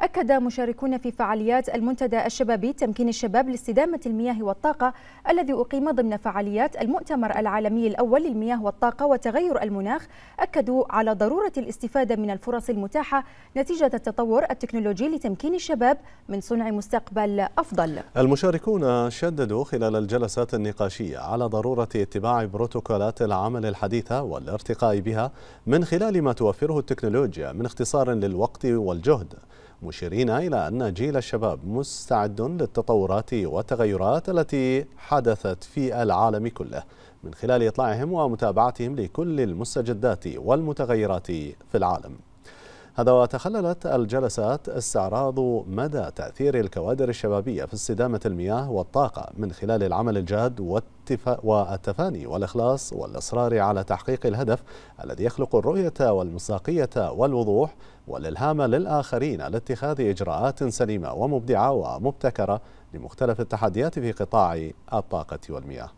أكد مشاركون في فعاليات المنتدى الشبابي تمكين الشباب لاستدامة المياه والطاقة الذي أقيم ضمن فعاليات المؤتمر العالمي الأول للمياه والطاقة وتغير المناخ أكدوا على ضرورة الاستفادة من الفرص المتاحة نتيجة التطور التكنولوجي لتمكين الشباب من صنع مستقبل أفضل. المشاركون شددوا خلال الجلسات النقاشية على ضرورة اتباع بروتوكولات العمل الحديثة والارتقاء بها من خلال ما توفره التكنولوجيا من اختصار للوقت والجهد. مشيرين إلى أن جيل الشباب مستعد للتطورات والتغيرات التي حدثت في العالم كله من خلال إطلاعهم ومتابعتهم لكل المستجدات والمتغيرات في العالم. هذا وتخللت الجلسات استعراض مدى تأثير الكوادر الشبابية في استدامة المياه والطاقة من خلال العمل الجاد والتفاني والإخلاص والإصرار على تحقيق الهدف الذي يخلق الرؤية والمصداقية والوضوح والإلهام للآخرين لاتخاذ إجراءات سليمة ومبدعة ومبتكرة لمختلف التحديات في قطاع الطاقة والمياه.